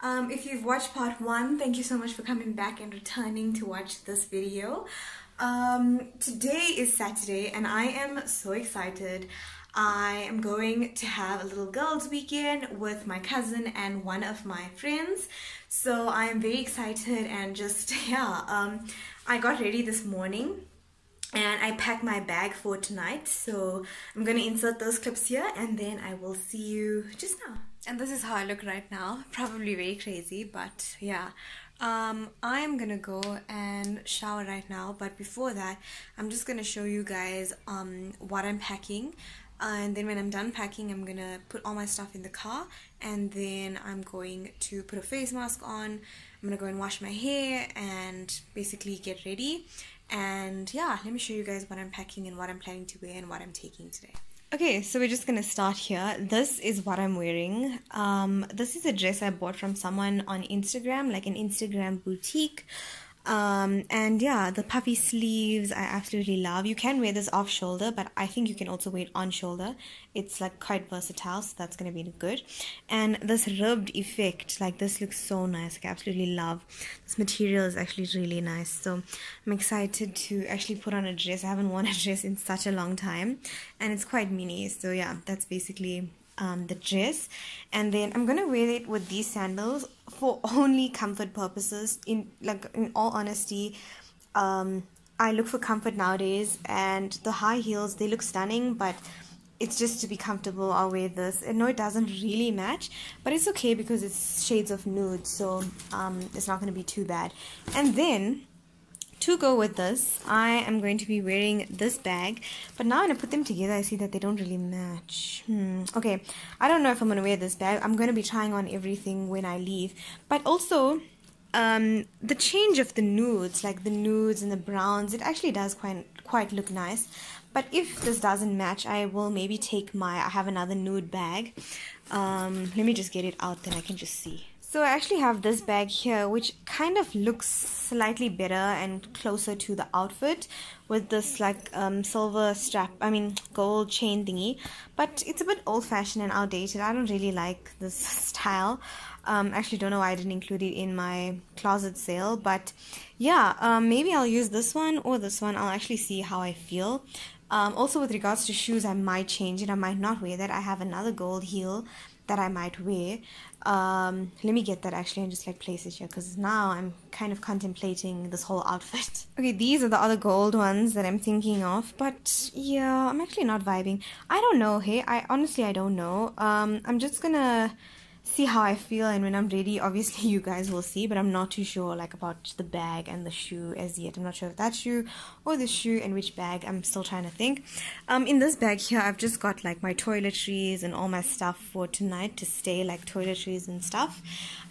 Um, if you've watched part one, thank you so much for coming back and returning to watch this video. Um, today is Saturday and I am so excited. I am going to have a little girls weekend with my cousin and one of my friends. So I am very excited and just, yeah, um, I got ready this morning and I packed my bag for tonight. So I'm to insert those clips here and then I will see you just now. And this is how I look right now. Probably very crazy, but yeah. Um, I'm gonna go and shower right now, but before that, I'm just gonna show you guys um, what I'm packing. Uh, and then when I'm done packing, I'm gonna put all my stuff in the car, and then I'm going to put a face mask on. I'm gonna go and wash my hair and basically get ready. And yeah, let me show you guys what I'm packing and what I'm planning to wear and what I'm taking today. Okay, so we're just gonna start here. This is what I'm wearing. Um, this is a dress I bought from someone on Instagram, like an Instagram boutique. Um, and yeah, the puffy sleeves I absolutely love. You can wear this off shoulder, but I think you can also wear it on shoulder. It's like quite versatile, so that's gonna be good. And this ribbed effect, like this looks so nice. Like, I absolutely love this material is actually really nice. So I'm excited to actually put on a dress. I haven't worn a dress in such a long time, and it's quite mini. So yeah, that's basically um, the dress and then I'm gonna wear it with these sandals for only comfort purposes in like in all honesty um, I look for comfort nowadays and the high heels they look stunning but it's just to be comfortable I'll wear this. And no it doesn't really match but it's okay because it's shades of nude so um, it's not going to be too bad. And then to go with this, I am going to be wearing this bag. But now when I put them together, I see that they don't really match. Hmm. Okay, I don't know if I'm going to wear this bag. I'm going to be trying on everything when I leave. But also, um, the change of the nudes, like the nudes and the browns, it actually does quite, quite look nice. But if this doesn't match, I will maybe take my, I have another nude bag. Um, let me just get it out, then I can just see. So I actually have this bag here which kind of looks slightly better and closer to the outfit with this like um, silver strap, I mean gold chain thingy. But it's a bit old fashioned and outdated. I don't really like this style. Um, actually don't know why I didn't include it in my closet sale. But yeah, um, maybe I'll use this one or this one. I'll actually see how I feel. Um, also with regards to shoes, I might change it. I might not wear that. I have another gold heel that I might wear. Um, let me get that actually and just like place it here because now I'm kind of contemplating this whole outfit. Okay, these are the other gold ones that I'm thinking of, but yeah, I'm actually not vibing. I don't know, hey, I honestly I don't know. Um, I'm just gonna see how I feel and when I'm ready obviously you guys will see but I'm not too sure like about the bag and the shoe as yet. I'm not sure if that shoe or the shoe and which bag I'm still trying to think. Um in this bag here I've just got like my toiletries and all my stuff for tonight to stay like toiletries and stuff.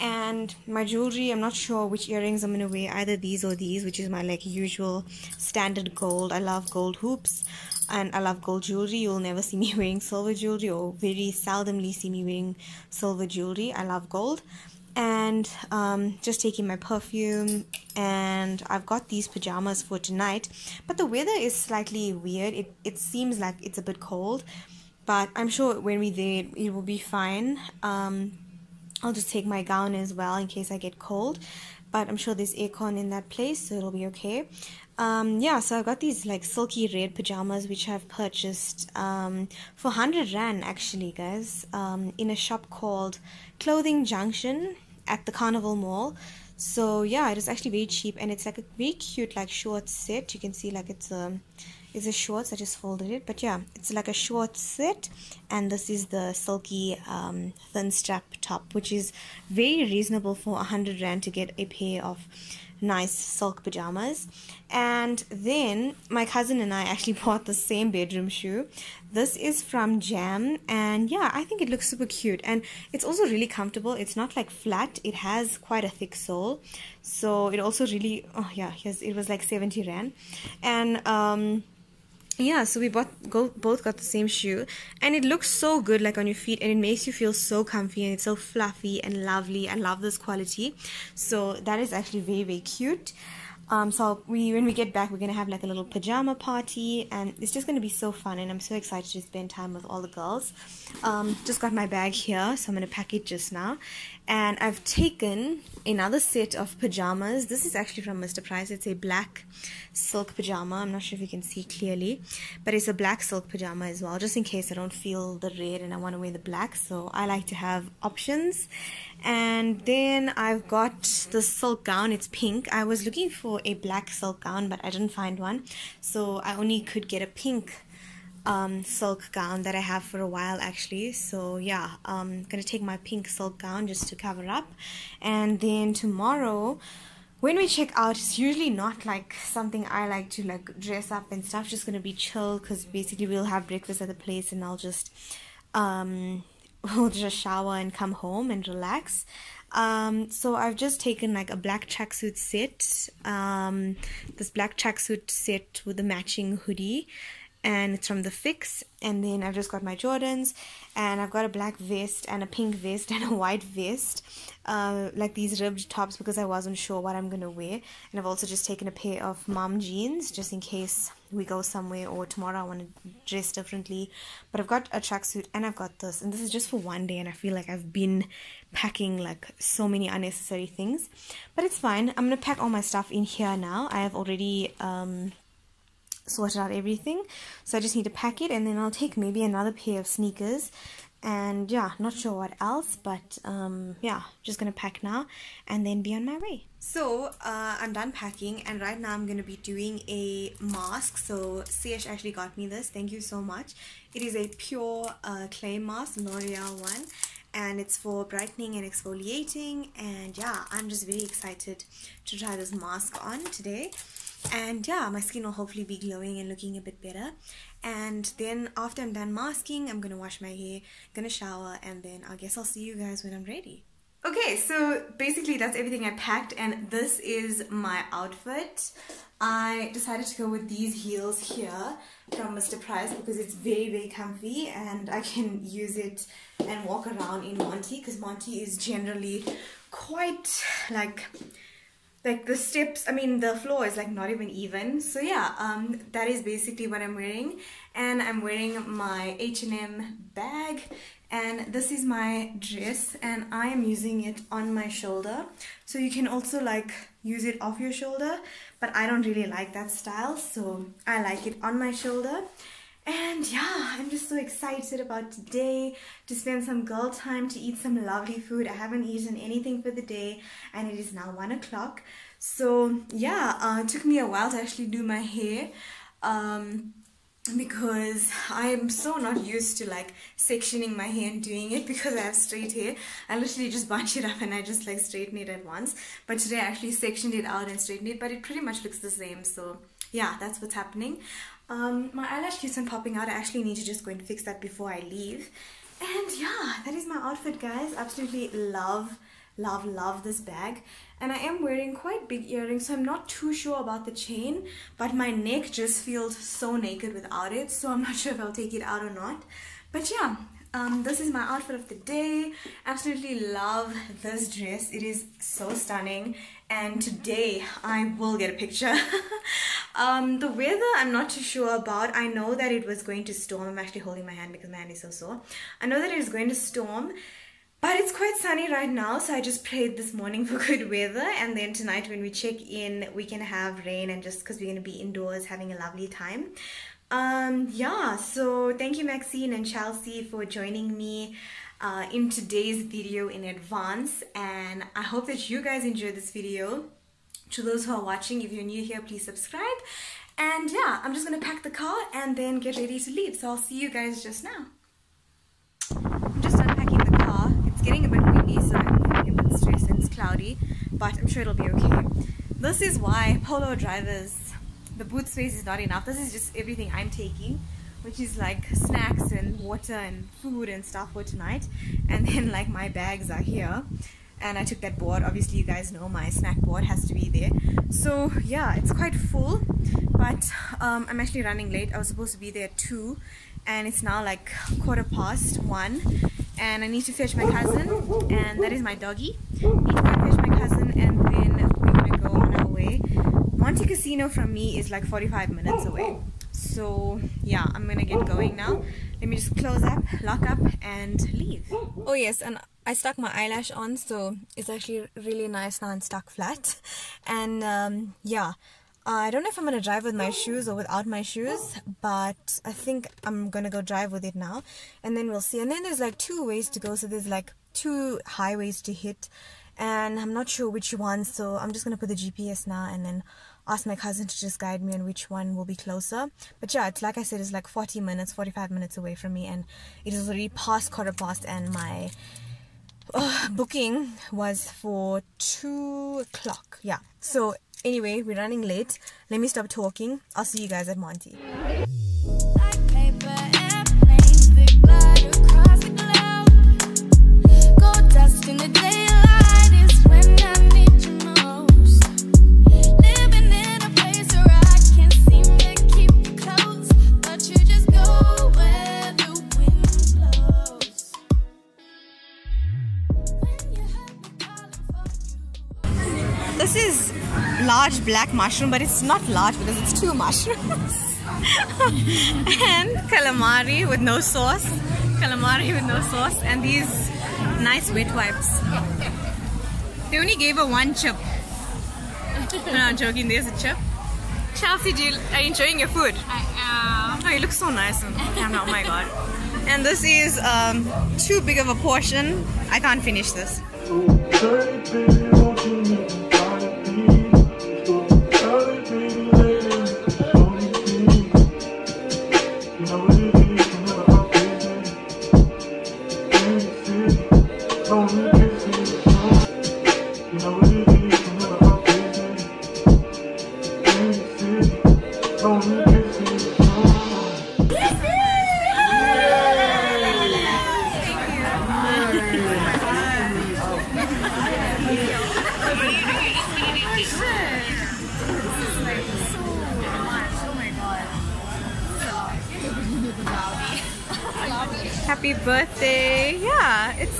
And my jewelry I'm not sure which earrings I'm gonna wear either these or these which is my like usual standard gold. I love gold hoops and I love gold jewelry. You'll never see me wearing silver jewelry or very seldomly see me wearing silver jewelry. I love gold. And um, just taking my perfume and I've got these pajamas for tonight. But the weather is slightly weird. It, it seems like it's a bit cold. But I'm sure when we there it will be fine. Um, I'll just take my gown as well in case I get cold but I'm sure there's aircon in that place, so it'll be okay. Um, yeah, so I've got these like silky red pajamas which I've purchased um, for 100 Rand actually, guys, um, in a shop called Clothing Junction at the Carnival Mall. So yeah, it is actually very cheap and it's like a very cute like short set. You can see like it's a it's a shorts. I just folded it, but yeah, it's like a short set, and this is the silky um, thin strap top, which is very reasonable for a hundred rand to get a pair of nice silk pajamas. And then my cousin and I actually bought the same bedroom shoe. This is from Jam, and yeah, I think it looks super cute, and it's also really comfortable. It's not like flat; it has quite a thick sole, so it also really oh yeah, it was like seventy rand, and um yeah so we both both got the same shoe and it looks so good like on your feet and it makes you feel so comfy and it's so fluffy and lovely. I love this quality. So that is actually very very cute. Um, so we when we get back we're gonna have like a little pajama party and it's just gonna be so fun and I'm so excited to spend time with all the girls. Um, just got my bag here so I'm gonna pack it just now and I've taken another set of pajamas. This is actually from Mr. Price. It's a black silk pajama. I'm not sure if you can see clearly, but it's a black silk pajama as well, just in case I don't feel the red and I want to wear the black. So I like to have options. And then I've got the silk gown. It's pink. I was looking for a black silk gown, but I didn't find one. So I only could get a pink um, silk gown that I have for a while actually. So yeah, I'm gonna take my pink silk gown just to cover up. And then tomorrow, when we check out, it's usually not like something I like to like dress up and stuff. Just gonna be chill because basically we'll have breakfast at the place and I'll just um we'll just shower and come home and relax. Um, so I've just taken like a black tracksuit set, um, this black tracksuit set with the matching hoodie and it's from the fix and then I've just got my Jordans and I've got a black vest and a pink vest and a white vest uh, like these ribbed tops because I wasn't sure what I'm gonna wear. And I've also just taken a pair of mom jeans just in case we go somewhere or tomorrow I want to dress differently. But I've got a tracksuit and I've got this and this is just for one day and I feel like I've been packing like so many unnecessary things. But it's fine. I'm gonna pack all my stuff in here now. I have already um, sorted out everything. So I just need to pack it and then I'll take maybe another pair of sneakers. And yeah not sure what else but um, yeah just gonna pack now and then be on my way. So uh, I'm done packing and right now I'm gonna be doing a mask. So CH actually got me this. Thank you so much. It is a pure uh, clay mask L'Oreal one. And it's for brightening and exfoliating. And yeah I'm just very excited to try this mask on today and yeah my skin will hopefully be glowing and looking a bit better and then after I'm done masking I'm gonna wash my hair gonna shower and then I guess I'll see you guys when I'm ready okay so basically that's everything I packed and this is my outfit I decided to go with these heels here from Mr. Price because it's very very comfy and I can use it and walk around in Monty because Monty is generally quite like like the steps i mean the floor is like not even even. So yeah um that is basically what i'm wearing. And i'm wearing my h&m bag. And this is my dress. And i am using it on my shoulder. So you can also like use it off your shoulder. But i don't really like that style. So i like it on my shoulder and yeah, I'm just so excited about today to spend some girl time, to eat some lovely food. I haven't eaten anything for the day and it is now one o'clock. So yeah, uh, it took me a while to actually do my hair. Um, because I'm so not used to like sectioning my hair and doing it because I have straight hair. I literally just bunch it up and I just like straighten it at once. But today I actually sectioned it out and straightened it, but it pretty much looks the same. So yeah, that's what's happening. Um, my eyelash keeps on popping out. I actually need to just go and fix that before I leave. And yeah, that is my outfit, guys. Absolutely love, love, love this bag. And I am wearing quite big earrings, so I'm not too sure about the chain. But my neck just feels so naked without it, so I'm not sure if I'll take it out or not. But yeah, um, this is my outfit of the day. Absolutely love this dress. It is so stunning. And today I will get a picture. um, the weather I'm not too sure about. I know that it was going to storm. I'm actually holding my hand because my hand is so sore. I know that it is going to storm. But it's quite sunny right now, so I just prayed this morning for good weather. And then tonight when we check in, we can have rain and just because we're going to be indoors having a lovely time um, yeah, so thank you Maxine and Chelsea for joining me uh, in today's video in advance and I hope that you guys enjoyed this video. To those who are watching, if you're new here, please subscribe. And yeah, I'm just gonna pack the car and then get ready to leave. So I'll see you guys just now. I'm just unpacking the car. It's getting a bit windy, so I'm a bit stressed and it's cloudy, but I'm sure it'll be okay. This is why Polo drivers the boot space is not enough. This is just everything I'm taking, which is like snacks and water and food and stuff for tonight. And then like my bags are here. And I took that board. Obviously, you guys know my snack board has to be there. So yeah, it's quite full. But um, I'm actually running late. I was supposed to be there at 2. And it's now like quarter past 1. And I need to fetch my cousin. And that is my doggy. Need to fetch my cousin. And then we're to go on our way Monte Casino from me is like 45 minutes away. So yeah, I'm gonna get going now. Let me just close up, lock up, and leave. Oh yes, and I stuck my eyelash on so it's actually really nice now and stuck flat and um, yeah I don't know if I'm gonna drive with my shoes or without my shoes but I think I'm gonna go drive with it now and then we'll see. And then there's like two ways to go. So there's like two highways to hit and I'm not sure which one so I'm just gonna put the GPS now and then ask my cousin to just guide me on which one will be closer. But yeah it's like I said it's like 40 minutes 45 minutes away from me and it is already past quarter past and my uh, booking was for two o'clock. Yeah so anyway we're running late. Let me stop talking. I'll see you guys at monty large black mushroom, but it's not large because it's two mushrooms. and calamari with no sauce. Calamari with no sauce. And these nice wet wipes. They only gave her one chip. I'm not joking, there's a chip. Chelsea, do you, are you enjoying your food? I am. Oh, you look so nice on camera. Oh my god. And this is um, too big of a portion. I can't finish this.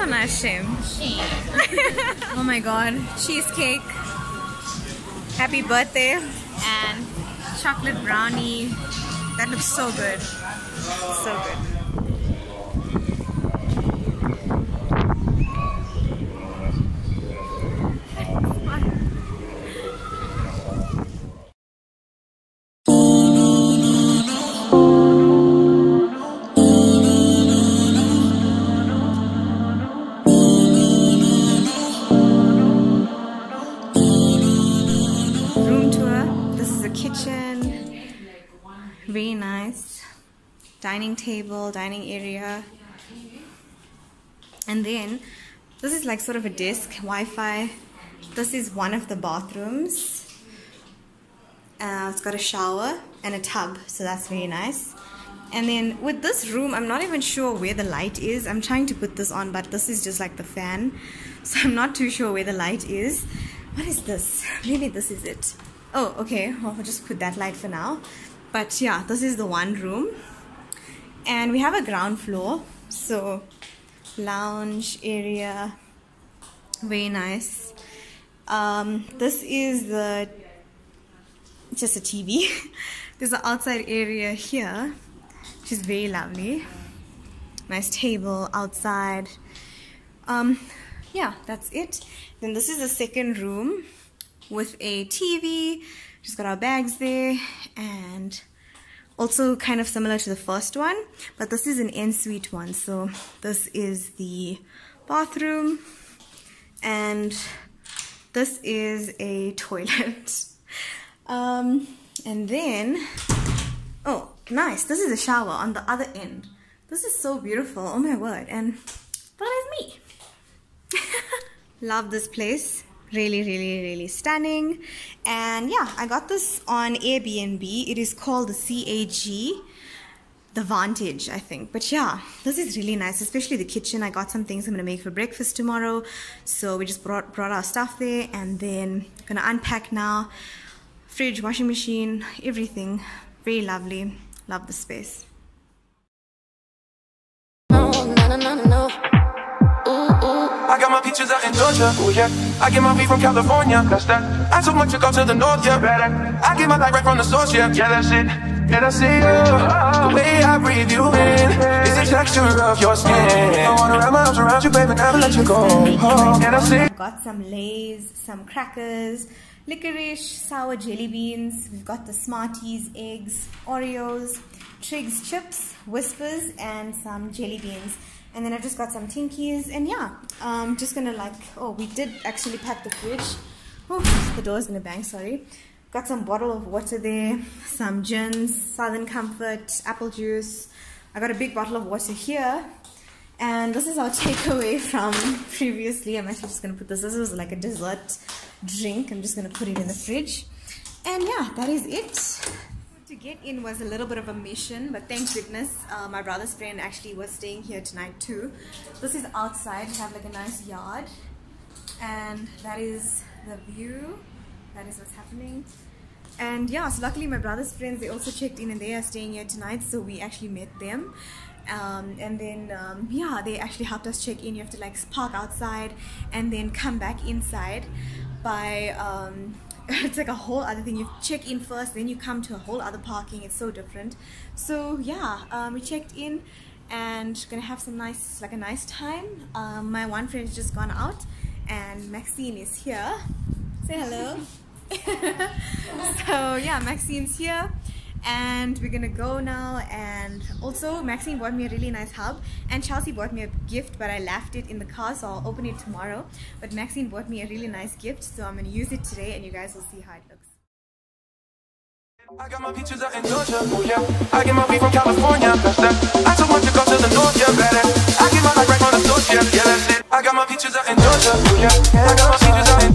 A nice shame. oh my god. Cheesecake. Happy birthday. And chocolate brownie. That looks so good. So good. Dining table dining area. And then this is like sort of a desk Wi-Fi. This is one of the bathrooms. Uh, it's got a shower and a tub so that's very nice. And then with this room I'm not even sure where the light is. I'm trying to put this on but this is just like the fan so I'm not too sure where the light is. What is this? Maybe this is it. Oh okay. I'll just put that light for now. But yeah this is the one room and we have a ground floor. So lounge area. Very nice. Um, this is the just a TV there's an outside area here which is very lovely. Nice table outside. Um, yeah that's it. Then this is the second room with a TV just got our bags there and also kind of similar to the first one but this is an ensuite one. So this is the bathroom and this is a toilet. Um, and then oh nice. This is a shower on the other end. This is so beautiful. Oh my word. And that is me. Love this place really really really stunning. And yeah i got this on airbnb. It is called the cag the vantage i think. But yeah this is really nice especially the kitchen. I got some things i'm gonna make for breakfast tomorrow. So we just brought brought our stuff there and then gonna unpack now. Fridge washing machine everything. Very lovely. Love the space. No, no, no, I got my peaches out in Georgia, oh yeah I get my weed from California, that's that I took my chick out to the north, yeah Better. I get my light right from the source, yeah Yeah, that's it And I see you, the way I breathe you in is the texture of your skin. I wanna wrap my arms around you, baby, never let you go. Oh, and I see. I've got some Lays, some crackers, licorice, sour jelly beans. We've got the Smarties, eggs, Oreos, Triggs chips, Whispers, and some jelly beans. And then I've just got some Tinkies. And yeah, I'm just gonna like, oh, we did actually pack the fridge. Oh, the door's gonna bang, sorry. Got some bottle of water there, some gins, Southern Comfort, apple juice. I got a big bottle of water here. And this is our takeaway from previously. I'm actually just to put this. This was like a dessert drink. I'm just to put it in the fridge. And yeah, that is it. Get in was a little bit of a mission, but thank goodness uh, my brother's friend actually was staying here tonight too. This is outside. We have like a nice yard. And that is the view that is what's happening and yeah so luckily my brother's friends they also checked in and they are staying here tonight so we actually met them um, and then um, yeah they actually helped us check in you have to like park outside and then come back inside by um, it's like a whole other thing. You check in first then you come to a whole other parking. It's so different. So yeah um, we checked in and gonna have some nice like a nice time. Um, my one friend has just gone out and Maxine is here. Say hello. So yeah Maxine's here and we're gonna go now and also Maxine bought me a really nice hub and Chelsea bought me a gift but I left it in the car so I'll open it tomorrow but Maxine bought me a really nice gift so I'm gonna use it today and you guys will see how it looks I got my peaches out in Georgia, oh yeah. I get my weed from California, that's that. I to the north, yeah, better. I get my light right from the source, yeah, yeah, that's it. I got my peaches out in Georgia, oh yeah. I got my peaches out in.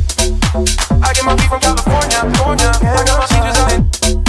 I get my weed from California, California. I got my peaches out in.